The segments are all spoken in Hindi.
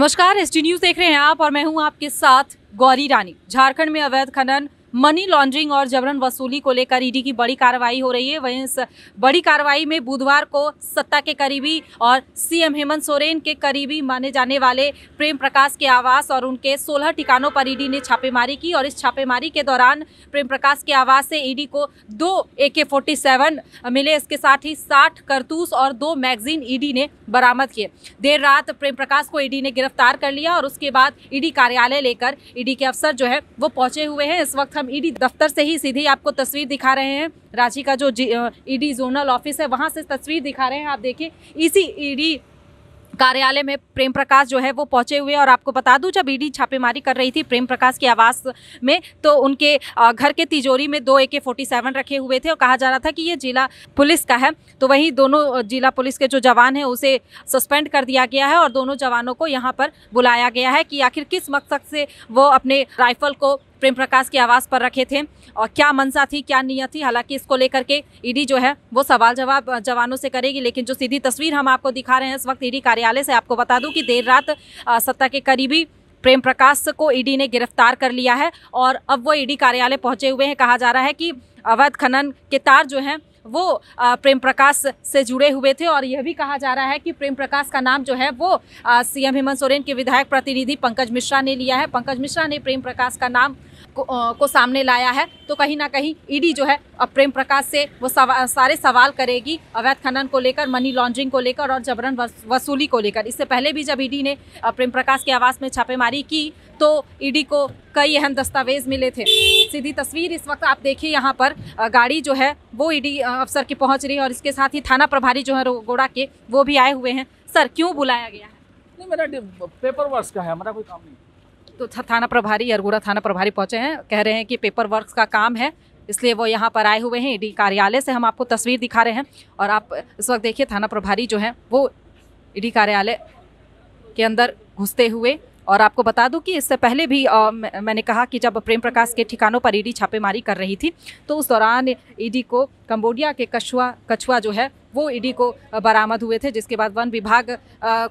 नमस्कार एस न्यूज़ देख रहे हैं आप और मैं हूँ आपके साथ गौरी रानी। झारखंड में अवैध खनन मनी लॉन्ड्रिंग और जबरन वसूली को लेकर ईडी की बड़ी कार्रवाई हो रही है। वहीं इस बड़ी कार्रवाई में बुधवार को सत्ता के करीबी और सीएम हेमंत सोरेन के करीबी माने जाने वाले प्रेम प्रकाश के आवास और उनके 16 ठिकानों पर ईडी ने छापेमारी की और इस छापेमारी के दौरान प्रेम प्रकाश के आवास से ईडी को दो ए के फोर्टी सेवन मिले। इसके साथ ही साठ करतूस और दो मैगजीन ईडी ने बरामद किए। देर रात प्रेम प्रकाश को ईडी ने गिरफ़्तार कर लिया और उसके बाद ईडी कार्यालय लेकर ईडी के अफसर जो है वो पहुँचे हुए हैं। इस वक्त हम ईडी दफ्तर से ही सीधी आपको तस्वीर दिखा रहे हैं। रांची का जो ईडी जोनल ऑफ़िस है, वहाँ से तस्वीर दिखा रहे हैं। आप देखिए, इसी ईडी कार्यालय में प्रेम प्रकाश जो है वो पहुँचे हुए और आपको बता दूँ, जब ईडी छापेमारी कर रही थी प्रेम प्रकाश के आवास में तो उनके घर के तिजोरी में दो ए के फोर्टी सेवन रखे हुए थे और कहा जा रहा था कि ये जिला पुलिस का है। तो वहीं दोनों जिला पुलिस के जो जवान हैं, उसे सस्पेंड कर दिया गया है और दोनों जवानों को यहाँ पर बुलाया गया है कि आखिर किस मकसद से वो अपने राइफल को प्रेम प्रकाश के आवास पर रखे थे और क्या मंशा थी, क्या नीयत थी, हालाँकि इसको लेकर के ईडी जो है, वो सवाल जवाब जवानों से करेगी, लेकिन जो सीधी तस्वीर हम आपको दिखा रहे हैं, इस वक्त ईडी कार्यालय से आपको बता दूँ कि देर रात सत्ता के करीबी प्रेम प्रकाश को ईडी ने गिरफ़्तार कर लिया है और अब वो ईडी कार्यालय पहुँचे हुए हैं। कहा जा रहा है कि अवैध खनन के तार जो हैं, वो प्रेम प्रकाश से जुड़े हुए थे और यह भी कहा जा रहा है कि प्रेम प्रकाश का नाम जो है, वो सीएम हेमंत सोरेन के विधायक प्रतिनिधि पंकज मिश्रा ने लिया है। पंकज मिश्रा ने प्रेम प्रकाश का नाम को, को सामने लाया है तो कहीं ना कहीं ईडी जो है अब प्रेम प्रकाश से वो सवा, सारे सवाल करेगी अवैध खनन को लेकर मनी लॉन्ड्रिंग को लेकर और जबरन वसूली को लेकर। इससे पहले भी जब ईडी ने प्रेम प्रकाश के आवास में छापेमारी की तो ईडी को कई अहम दस्तावेज़ मिले थे। सीधी तस्वीर इस वक्त आप देखिए यहाँ पर गाड़ी जो है वो ईडी अफसर की पहुँच रही है और इसके साथ ही थाना प्रभारी जो है गोड़ा के वो भी आए हुए हैं। सर क्यों बुलाया गया है? नहीं मेरा पेपर वर्क का है हमारा कोई काम नहीं तो थाना प्रभारी अरगुड़ा थाना प्रभारी पहुँचे हैं कह रहे हैं कि पेपर वर्क का काम है इसलिए वो यहाँ पर आए हुए हैं ईडी कार्यालय से हम आपको तस्वीर दिखा रहे हैं और आप इस वक्त देखिए थाना प्रभारी जो हैं वो ईडी कार्यालय के अंदर घुसते हुए और आपको बता दूँ कि इससे पहले भी आ, मैंने कहा कि जब प्रेम प्रकाश के ठिकानों पर ईडी छापेमारी कर रही थी तो उस दौरान ईडी को कंबोडिया के कछुआ कछुआ जो है वो ईडी को बरामद हुए थे जिसके बाद वन विभाग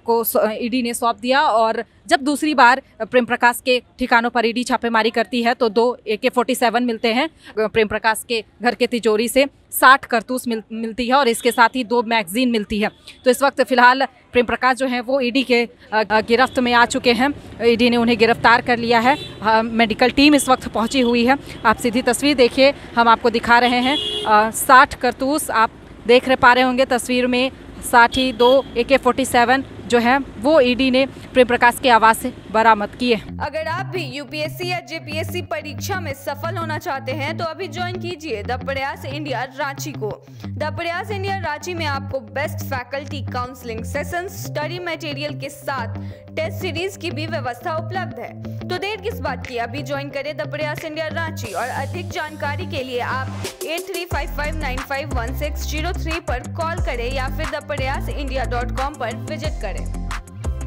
को ईडी ने सौंप दिया और जब दूसरी बार प्रेम प्रकाश के ठिकानों पर ईडी छापेमारी करती है तो दो ए के फोर्टी सेवन मिलते हैं प्रेम प्रकाश के घर के तिजोरी से साठ करतूस मिल, मिलती है और इसके साथ ही दो मैगजीन मिलती है। तो इस वक्त फ़िलहाल प्रेम प्रकाश जो हैं वो ईडी के गिरफ्त में आ चुके हैं। ईडी ने उन्हें गिरफ़्तार कर लिया है। मेडिकल टीम इस वक्त पहुँची हुई है। आप सीधी तस्वीर देखिए हम आपको दिखा रहे हैं साठ करतूस आप देख पा रहे होंगे तस्वीर में साठी दो ए के फोर्टी सेवन जो है, वो ईडी ने प्रेम प्रकाश के आवास से बरामद किए अगर आप भी यूपीएससी या जेपीएससी परीक्षा में सफल होना चाहते हैं तो अभी ज्वाइन कीजिए द प्रयास इंडिया रांची को। द प्रयास इंडिया रांची में आपको best faculty counselling session study material के साथ टेस्ट सीरीज़ की भी व्यवस्था उपलब्ध है। तो देर किस बात की? अभी ज्वाइन करें द प्रयास इंडिया रांची और अधिक जानकारी के लिए आप eight three five five nine five one six zero three पर कॉल करें या फिर the Prayas India dot com पर विज़िट करें।